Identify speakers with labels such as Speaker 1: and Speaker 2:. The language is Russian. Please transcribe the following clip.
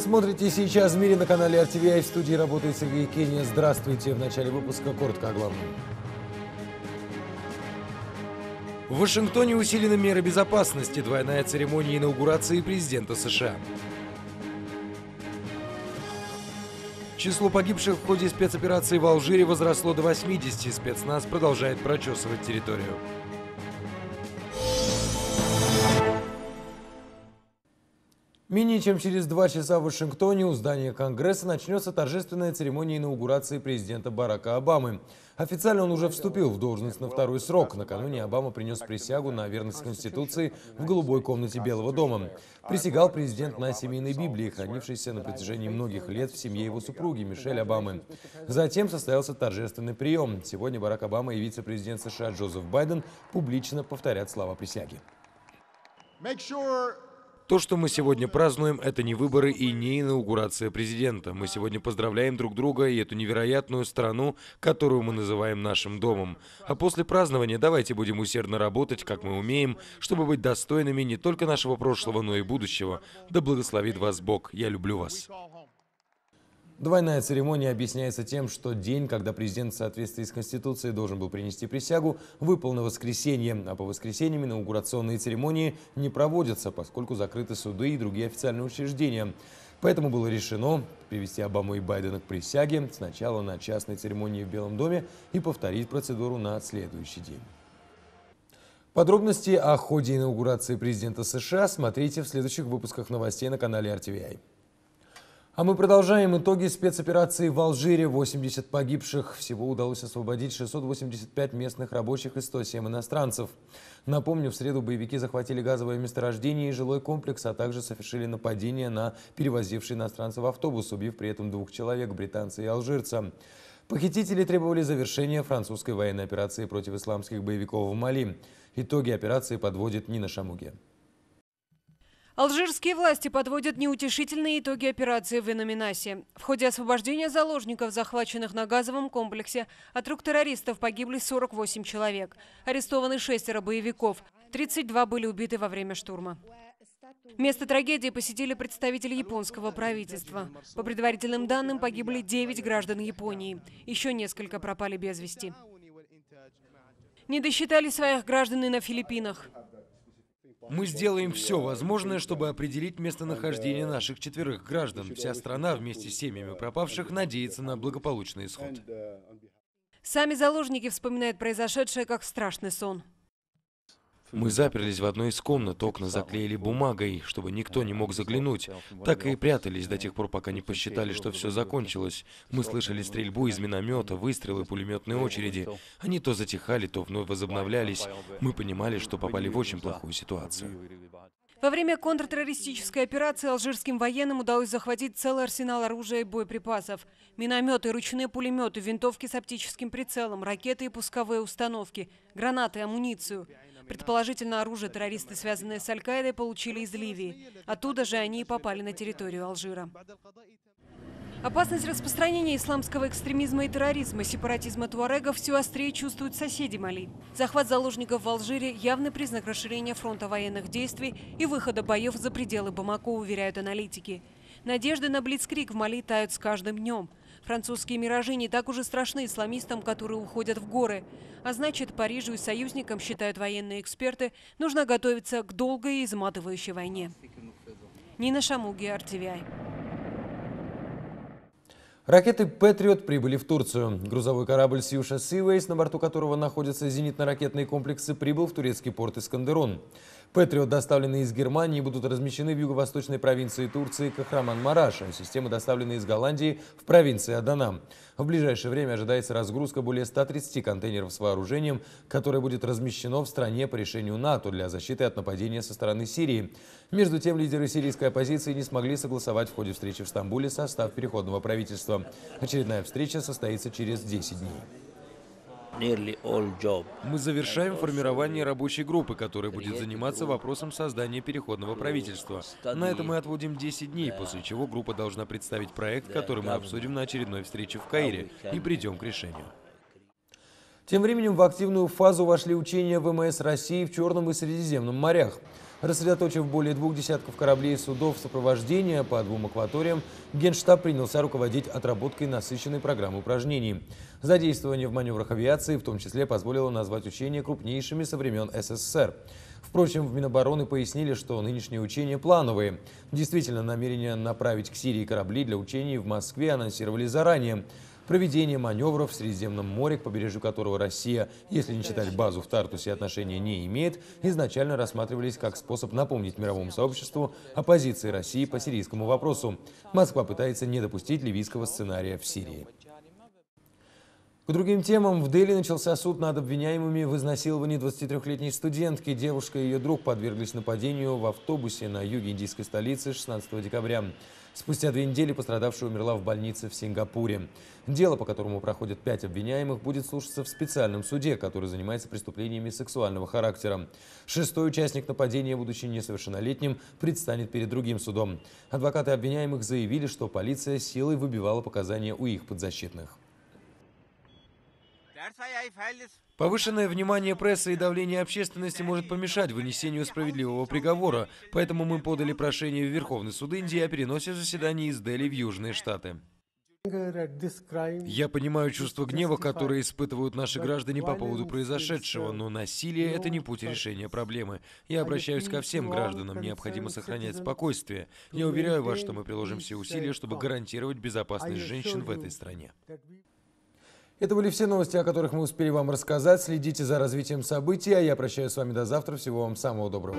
Speaker 1: смотрите «Сейчас в мире» на канале RTVI. В студии работает Сергей Кения. Здравствуйте. В начале выпуска коротко о главном. В Вашингтоне усилены меры безопасности. Двойная церемония инаугурации президента США. Число погибших в ходе спецоперации в Алжире возросло до 80. Спецназ продолжает прочесывать территорию. Менее чем через два часа в Вашингтоне у здания Конгресса начнется торжественная церемония инаугурации президента Барака Обамы. Официально он уже вступил в должность на второй срок. Накануне Обама принес присягу на верность Конституции в голубой комнате Белого дома. Присягал президент на семейной Библии, хранившейся на протяжении многих лет в семье его супруги Мишель Обамы. Затем состоялся торжественный прием. Сегодня Барак Обама и вице-президент США Джозеф Байден публично повторят слова присяги. То, что мы сегодня празднуем, это не выборы и не инаугурация президента. Мы сегодня поздравляем друг друга и эту невероятную страну, которую мы называем нашим домом. А после празднования давайте будем усердно работать, как мы умеем, чтобы быть достойными не только нашего прошлого, но и будущего. Да благословит вас Бог. Я люблю вас. Двойная церемония объясняется тем, что день, когда президент в соответствии с Конституцией должен был принести присягу, выпал на воскресенье, а по воскресеньям инаугурационные церемонии не проводятся, поскольку закрыты суды и другие официальные учреждения. Поэтому было решено привести Обаму и Байдена к присяге сначала на частной церемонии в Белом доме и повторить процедуру на следующий день. Подробности о ходе инаугурации президента США смотрите в следующих выпусках новостей на канале RTVI. А мы продолжаем итоги спецоперации в Алжире. 80 погибших. Всего удалось освободить 685 местных рабочих и 107 иностранцев. Напомню, в среду боевики захватили газовое месторождение и жилой комплекс, а также совершили нападение на перевозивший иностранцев автобус, убив при этом двух человек, британца и алжирца. Похитители требовали завершения французской военной операции против исламских боевиков в Мали. Итоги операции подводит Нина Шамуге.
Speaker 2: Алжирские власти подводят неутешительные итоги операции в Иноминасе. В ходе освобождения заложников, захваченных на газовом комплексе, от рук террористов погибли 48 человек. Арестованы шестеро боевиков. 32 были убиты во время штурма. Место трагедии посетили представители японского правительства. По предварительным данным, погибли 9 граждан Японии. Еще несколько пропали без вести. Не досчитали своих граждан и на Филиппинах.
Speaker 1: Мы сделаем все возможное, чтобы определить местонахождение наших четверых граждан. Вся страна вместе с семьями пропавших надеется на благополучный исход.
Speaker 2: Сами заложники вспоминают произошедшее как страшный сон.
Speaker 1: Мы заперлись в одной из комнат, окна заклеили бумагой, чтобы никто не мог заглянуть. Так и прятались до тех пор, пока не посчитали, что все закончилось. Мы слышали стрельбу из миномета, выстрелы, пулеметные очереди. Они то затихали, то вновь возобновлялись. Мы понимали, что попали в очень плохую ситуацию.
Speaker 2: Во время контртеррористической операции алжирским военным удалось захватить целый арсенал оружия и боеприпасов. Минометы, ручные пулеметы, винтовки с оптическим прицелом, ракеты и пусковые установки, гранаты, амуницию – Предположительно, оружие террористы, связанные с Аль-Каидой, получили из Ливии. Оттуда же они и попали на территорию Алжира. Опасность распространения исламского экстремизма и терроризма, сепаратизма туарегов все острее чувствуют соседи Мали. Захват заложников в Алжире – явный признак расширения фронта военных действий и выхода боев за пределы Бамако, уверяют аналитики. Надежды на Блицкрик в Мали тают с каждым днем – Французские миражи не так уже страшны исламистам, которые уходят в горы. А значит, Парижу и союзникам, считают военные эксперты, нужно готовиться к долгой и изматывающей войне. Нина Шамуги, RTVI.
Speaker 1: Ракеты «Патриот» прибыли в Турцию. Грузовой корабль «Сьюша Сивейс», на борту которого находятся зенитно-ракетные комплексы, прибыл в турецкий порт Искандерун. Патриот, доставленные из Германии, будут размещены в юго-восточной провинции Турции Кахраман-Мараш, а системы, доставленные из Голландии, в провинции Адана. В ближайшее время ожидается разгрузка более 130 контейнеров с вооружением, которое будет размещено в стране по решению НАТО для защиты от нападения со стороны Сирии. Между тем, лидеры сирийской оппозиции не смогли согласовать в ходе встречи в Стамбуле состав переходного правительства. Очередная встреча состоится через 10 дней. Мы завершаем формирование рабочей группы, которая будет заниматься вопросом создания переходного правительства. На это мы отводим 10 дней, после чего группа должна представить проект, который мы обсудим на очередной встрече в Каире и придем к решению. Тем временем в активную фазу вошли учения ВМС России в Черном и Средиземном морях. Рассредоточив более двух десятков кораблей и судов сопровождения по двум акваториям, Генштаб принялся руководить отработкой насыщенной программы упражнений. Задействование в маневрах авиации в том числе позволило назвать учения крупнейшими со времен СССР. Впрочем, в Минобороны пояснили, что нынешние учения плановые. Действительно, намерение направить к Сирии корабли для учений в Москве анонсировали заранее. Проведение маневров в Средиземном море, к побережью которого Россия, если не считать базу в Тартусе, отношения не имеет, изначально рассматривались как способ напомнить мировому сообществу о позиции России по сирийскому вопросу. Москва пытается не допустить ливийского сценария в Сирии. К другим темам. В Дели начался суд над обвиняемыми в изнасиловании 23-летней студентки. Девушка и ее друг подверглись нападению в автобусе на юге индийской столицы 16 декабря. Спустя две недели пострадавшая умерла в больнице в Сингапуре. Дело, по которому проходят пять обвиняемых, будет слушаться в специальном суде, который занимается преступлениями сексуального характера. Шестой участник нападения, будучи несовершеннолетним, предстанет перед другим судом. Адвокаты обвиняемых заявили, что полиция силой выбивала показания у их подзащитных. Повышенное внимание прессы и давление общественности может помешать вынесению справедливого приговора, поэтому мы подали прошение в Верховный суд Индии о переносе заседаний из Дели в Южные Штаты. Я понимаю чувство гнева, которое испытывают наши граждане по поводу произошедшего, но насилие – это не путь решения проблемы. Я обращаюсь ко всем гражданам, необходимо сохранять спокойствие. Я уверяю вас, что мы приложим все усилия, чтобы гарантировать безопасность женщин в этой стране. Это были все новости, о которых мы успели вам рассказать. Следите за развитием событий, а я прощаюсь с вами до завтра. Всего вам самого доброго.